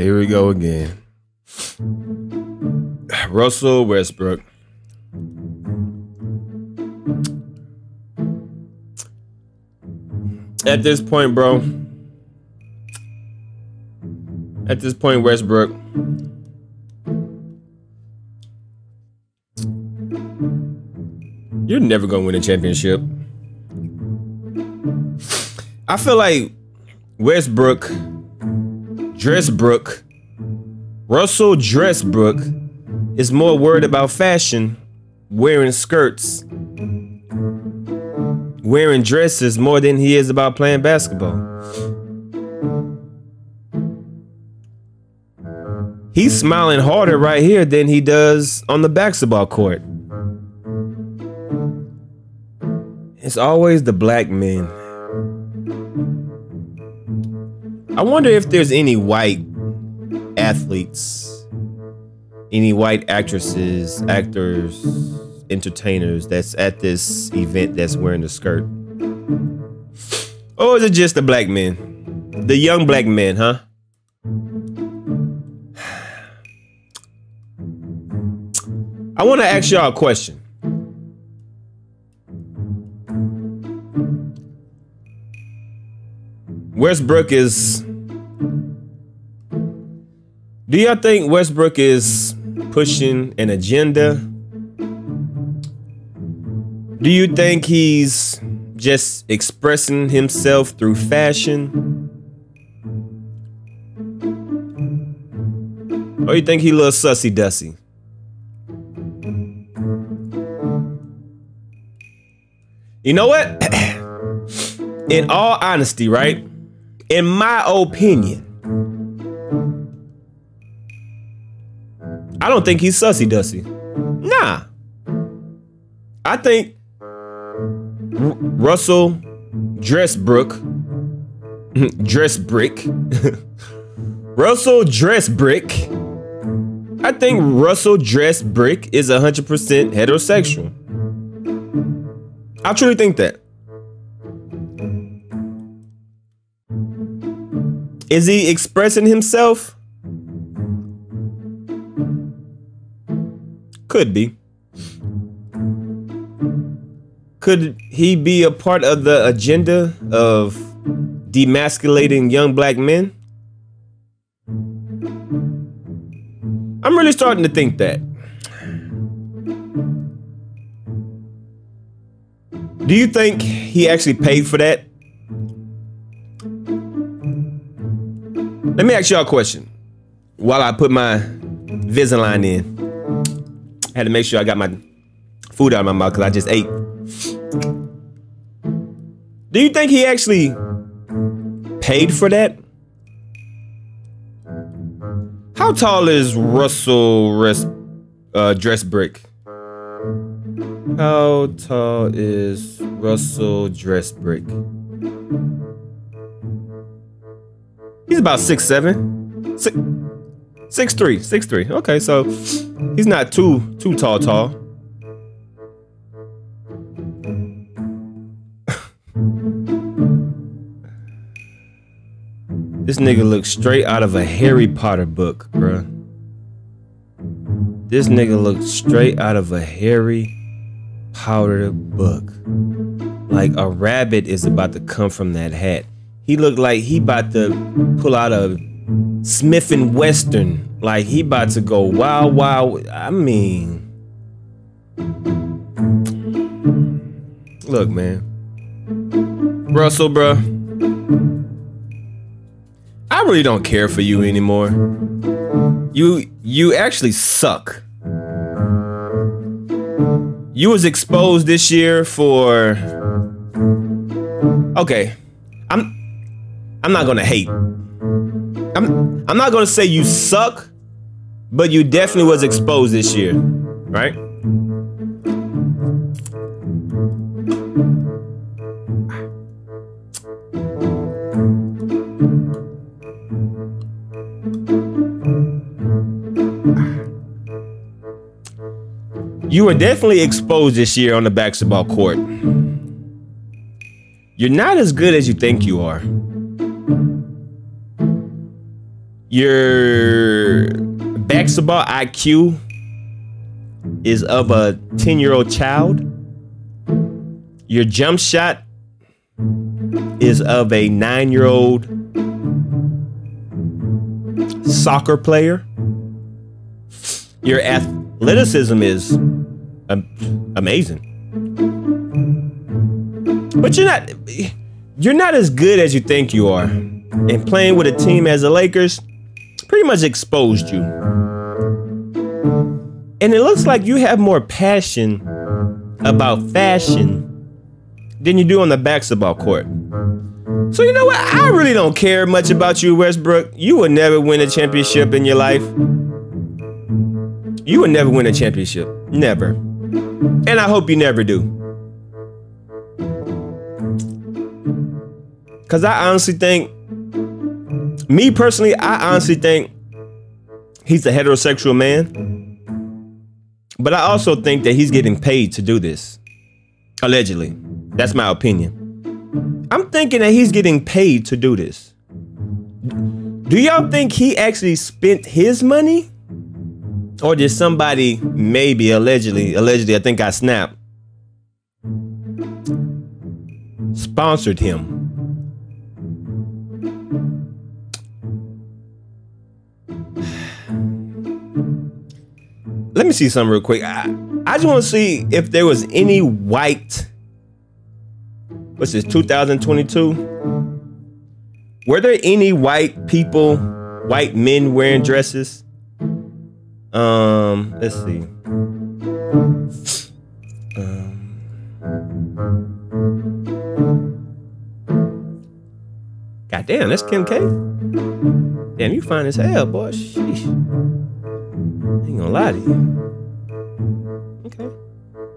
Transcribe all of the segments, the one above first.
Here we go again. Russell Westbrook. At this point, bro. At this point, Westbrook. You're never gonna win a championship. I feel like Westbrook, Dressbrook, Russell Dressbrook is more worried about fashion, wearing skirts, wearing dresses more than he is about playing basketball. He's smiling harder right here than he does on the basketball court. It's always the black men. I wonder if there's any white athletes, any white actresses, actors, entertainers that's at this event that's wearing the skirt. Or is it just the black men? The young black men, huh? I want to ask y'all a question. Westbrook is. Do y'all think Westbrook is pushing an agenda? Do you think he's just expressing himself through fashion? Or you think he little sussy dussy? You know what? In all honesty, right? in my opinion, I don't think he's sussy dussy. Nah. I think R- Russell Dressbrook, Dressbrick, Russell Dressbrick. I think Russell Dressbrick is 100% heterosexual. I truly think that. Is he expressing himself? Could be. Could he be a part of the agenda of demasculating young black men? I'm really starting to think that. Do you think he actually paid for that? Let me ask y'all a question while I put my Invisalign in. Had to make sure I got my food out of my mouth because I just ate. Do you think he actually paid for that? How tall is Russell Res- uh, Dressbrick? How tall is Russell Dressbrick? He's about six seven, six, six three, six three. Okay, so he's not too too tall, tall. this nigga looks straight out of a Harry Potter book, bruh. This nigga looks straight out of a Harry Potter book. Like a rabbit is about to come from that hat. He looked like he about to pull out a Smith and Wesson. Like he about to go wow wow. I mean, look, man, Russell, bro. I really don't care for you anymore. You you actually suck. You was exposed this year for Okay. I'm I'm not gonna hate. I'm I'm not gonna say you suck, but you definitely was exposed this year, right? You were definitely exposed this year on the basketball court. You're not as good as you think you are. Your basketball IQ is of a 10 year old child. Your jump shot is of a nine year old soccer player. Your athleticism is amazing. But you're not you're not as good as you think you are. And playing with a team as the Lakers pretty much exposed you. And it looks like you have more passion about fashion than you do on the basketball court. So you know what? I really don't care much about you, Westbrook. You will never win a championship in your life. You will never win a championship. Never. And I hope you never do. Cause I honestly think, me personally, I honestly think he's a heterosexual man. But I also think that he's getting paid to do this. Allegedly. That's my opinion. I'm thinking that he's getting paid to do this. Do y'all think he actually spent his money? Or did somebody, maybe allegedly, allegedly, I think I snapped, sponsored him? Let me see something real quick. I, I just want to see if there was any white what's this 2022 were there any white people white men wearing dresses um let's see um, God damn, that's Kim K. Damn, you fine as hell, boy. Sheesh. Ain't gonna lie to you. Okay.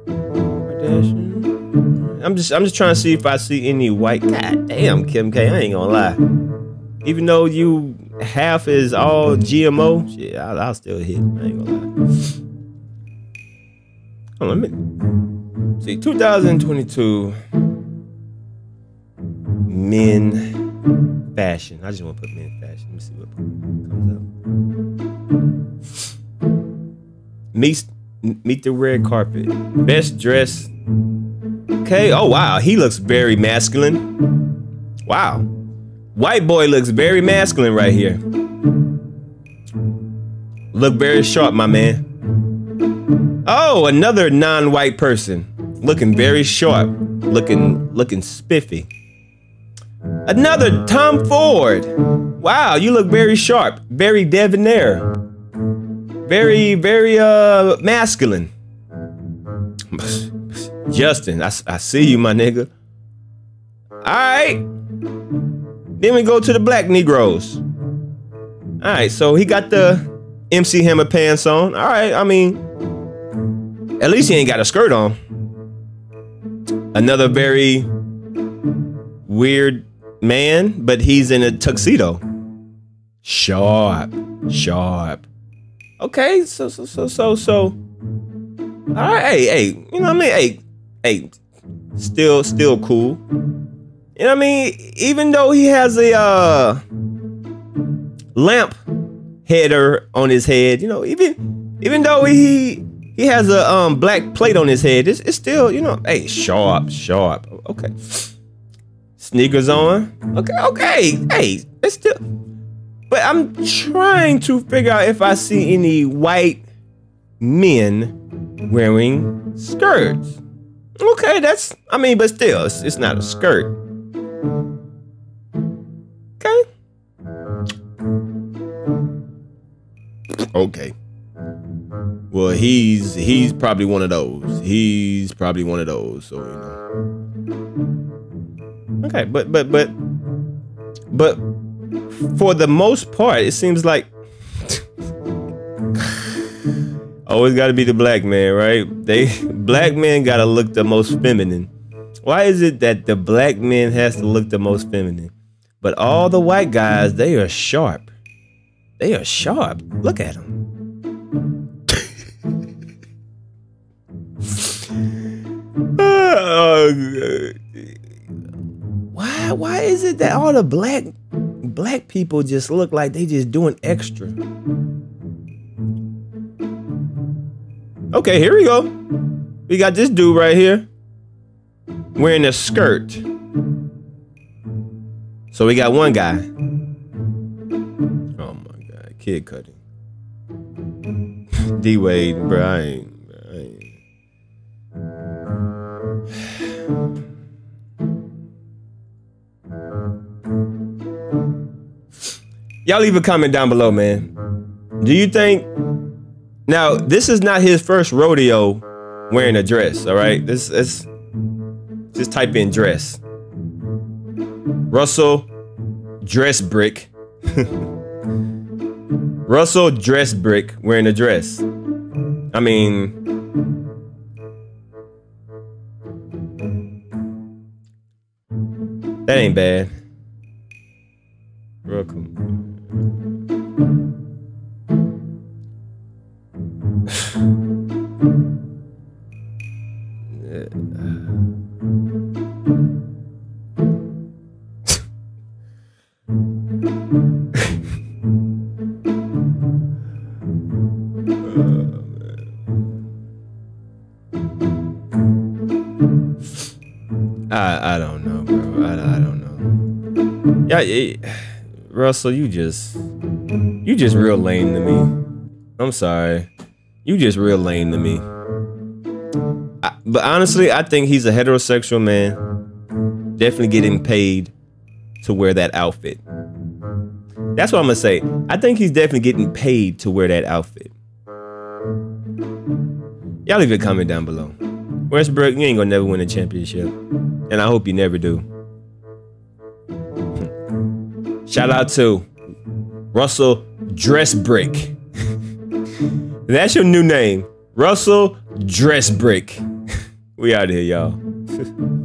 Kardashian. I'm just I'm just trying to see if I see any white. God damn, Kim K. I ain't gonna lie. Even though you half is all GMO, shit, I'll, I'll still hit. I ain't gonna lie. Hold on, let me see. 2022 men fashion. I just want to put men fashion. Let me see what comes up. Meet meet the red carpet. Best dress Okay. Oh, wow. He looks very masculine. Wow. White boy looks very masculine right here. Look very sharp, my man. Oh, another non-white person. Looking very sharp. Looking looking spiffy. Another Tom Ford. Wow, you look very sharp. Very debonair. Very, very uh masculine. Justin, I, I see you, my nigga. All right. Then we go to the black Negroes. All right, so he got the MC Hammer pants on. All right, I mean, at least he ain't got a skirt on. Another very weird man, but he's in a tuxedo. Sharp, sharp. Okay, so so so so so. All right, hey, hey, you know what I mean? Hey, hey, still still cool. You know what I mean? Even though he has a uh, lamp header on his head, you know, even even though he he has a um black plate on his head, it's, it's still, you know, hey, sharp, sharp. Okay. Sneakers on. Okay, okay. Hey, it's still but I'm trying to figure out if I see any white men wearing skirts. Okay, that's, I mean, but still, it's, it's not a skirt. Okay. Okay. Well, he's he's probably one of those. He's probably one of those. So you know. Okay, but but but but for the most part, it seems like Always got to be the black man, right? They black men got to look the most feminine. Why is it that the black man has to look the most feminine? But all the white guys, they are sharp. They are sharp. Look at them. Oh, why why is it that all the black black people just look like they just doing extra. Okay, here we go. We got this dude right here wearing a skirt. So we got one guy. Oh my god, Kid Cudi. D Wade, bro, I I ain't. Y'all leave a comment down below, man. Do you think now this is not his first rodeo wearing a dress, all right? This is just type in dress. Russell dress brick. Russell dress brick wearing a dress. I mean That ain't bad. Welcome. I I don't know, bro. I, I don't know. Yeah, Russell, you just you just real lame to me. I'm sorry, you just real lame to me. I, but honestly, I think he's a heterosexual man, definitely getting paid to wear that outfit. That's what I'm gonna say. I think he's definitely getting paid to wear that outfit. Y'all leave a comment down below. Westbrook, you ain't gonna never win a championship. And I hope you never do. Shout out to Russell Dressbrick. That's your new name. Russell Dressbrick. we out here, y'all.